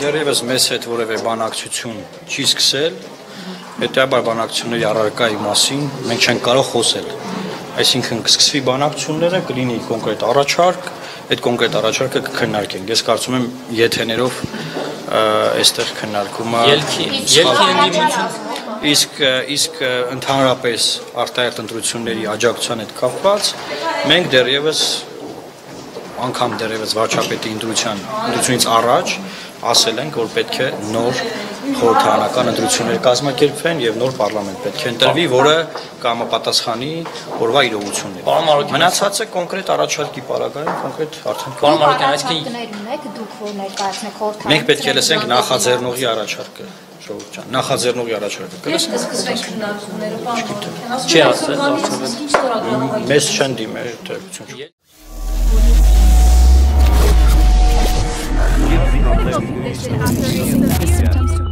Դերևս մեզ հետ որևէ բանակցություն չի սկսել, հետեաբար բանակցությունների առարկայի մասին մենք չենք կարող խոսել։ Այսինքն կսկսվի բանակցությունները, կլինի կոնկրետ առաջարկ, այդ կոնկրետ առաջարկը կքննարկենք։ Ես կարծում եմ եթեներով այստեղ քննարկումը ելքի ելքի ընդդիմություն իսկ իսկ ընդհանրապես արտահերտ ընտրությունների աջակցության հետ կապված մենք դեռևս անգամ դեռևս վարչապետի ընտրության ընտրությունից առաջ ասել ենք որ պետք է նոր խորհրդարանական ընտրություններ կազմակերպվեն եւ նոր պարլամենտ պետք է ընտրվի, որը կամապատասխանի օրվա իրողություններին։ Պարոն Մարոկյան, Մնացածը կոնկրետ առաջարկի պարագայում կոնկրետ արդեն Պարոն Մարոկյան, այսինքն եք դուք որ ներկայացնեք խորհրդարան։ մենք պետք է լսենք նախաձեռնողի առաջարկը, ժողովուրդ ջան, նախաձեռնողի առաջարկը կլսենք։ կսկսվեն քննարկումները, պարոն Մարոկյան։ Ասում ինչ ստորագրական Մեզ չեն դիմել տեղություն condition after a severe...